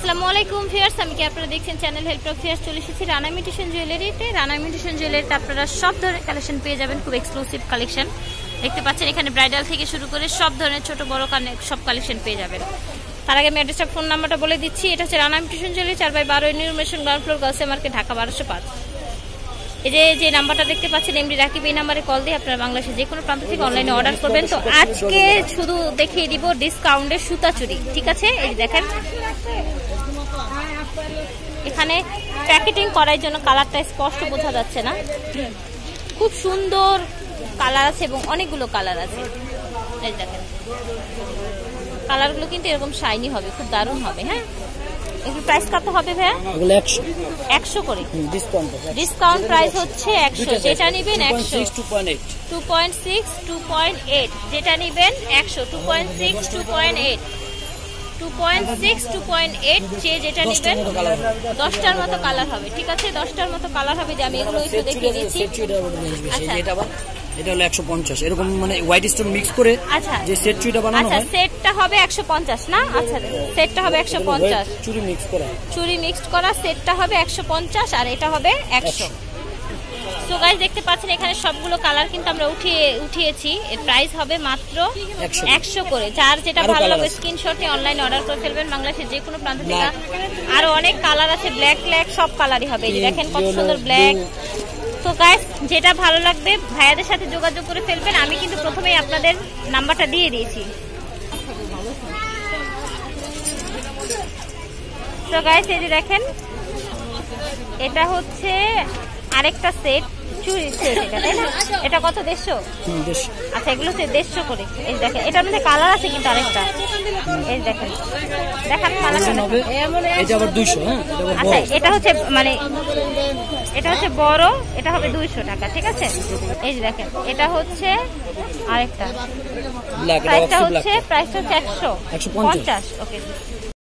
আসসালামু আলাইকুম ফিয়ার্স আমি কি আপনারা দেখছেন চ্যানেল হেল্প অফ ফিয়ার্স চলে এসেছি রানা মিউটিশন জুয়েলারিতে রানা মিউটিশন জুয়েলারিতে আপনারা সব ধরনের কালেকশন পেয়ে যাবেন, খুব এক্সক্লুসিভ কালেকশন দেখতে পাচ্ছেন, এখানে ব্রাইডাল থেকে শুরু করে সব ধরনের ছোট, বড় কানে সব কালেকশন পেয়ে যাবেন। তার আগে আমি অ্যাড্রেসটা ফোন নাম্বারটা বলে দিচ্ছি। এটা হচ্ছে রানা মিউটিশন জুয়েলারি চার বাই বারো information ground floor girls market Dhaka, বারোশো পাঁচ। এই যে যে নাম্বারটা দেখতে পাচ্ছেন, এমডি রাকিব, এই নাম্বারে কল দিয়ে আপনারা বাংলাদেশে যে কোনো প্রান্ত থেকে অনলাইনে অর্ডার করবেন। তো আজকে শুধু দেখিয়ে দিব ডিসকাউন্টের সুতা চুরি, ঠিক আছে? এই দেখেন। এখানে প্যাকেটিং করার জন্য কালারটা স্পষ্ট বোঝা যাচ্ছে না। খুব সুন্দর কালার আছে এবং অনেকগুলো কালার আছে। এই দেখেন। কালারগুলো কিন্তু এরকম শাইনি হবে, খুব দারুণ হবে হ্যাঁ? একটু প্রাইস কত হবে ভাইয়া? এগুলো করে। ডিসকাউন্ট ডিসকাউন্ট প্রাইস হচ্ছে একশো। যেটা নিবেন একশো। Six two point two point যেটা নিবেন একশো। Two point six two point eight two point six two point eight যে যেটা দশটার নিবেন মতো কালার হবে। দশটার মতো কালার হবে। ঠিক আছে? দশটার মতো কালার হবে যে আমি এগুলো একটু দেখিয়ে দিচ্ছি আচ্ছা। এটা আবার এটা হলো একশো পঞ্চাশ। এরকম মানে হোয়াইট স্টোন মিক্স করে আচ্ছা। যে সেট চুড়িটা বানানো আচ্ছা হয়। সেটটা হবে একশো পঞ্চাশ না? আচ্ছা সেটটা হবে একশো পঞ্চাশ। হোয়াইট চুড়ি মিক্স করা। চুরি মিক্সড করা সেটটা হবে একশো পঞ্চাশ আর এটা হবে একশো। তো গাইজ দেখতে পাচ্ছেন এখানে সবগুলো কালার কিন্তু আমরা উঠিয়ে উঠিয়েছি। এর প্রাইস হবে মাত্র 100 একশো করে। যার যেটা ভালো লাগবে। স্ক্রিনশটে অনলাইনে অর্ডার করে ফেলবেন। বাংলাদেশের যে কোনো প্রান্ত থেকে. আরও অনেক কালার আছে। ব্ল্যাক ব্ল্যাক সব কালারই হবে। এই দেখেন কত সুন্দর ব্ল্যাক। তো গাইজ যেটা ভালো লাগবে ভাইয়াদের সাথে যোগাযোগ করে ফেলবেন। আমি কিন্তু প্রথমেই আপনাদের নাম্বারটা দিয়ে দিয়েছি। তো গাইস এই যে দেখেন এটা হচ্ছে আরেকটা সেট চুরি সেট এটা তাই না? এটা কত দেড়শো? আচ্ছা এগুলো হচ্ছে দেড়শো করে। এই দেখেন এটার মধ্যে কালার আছে কিন্তু আরেকটা। এই যে দেখেন দেখান হ্যাঁ? আচ্ছা এটা হচ্ছে মানে এটা হচ্ছে বড় এটা হবে দুইশো টাকা ঠিক আছে? এই যে দেখেন এটা হচ্ছে আরেকটা। প্রাইসটা হচ্ছে প্রাইসটা হচ্ছে একশো পঞ্চাশ। ওকে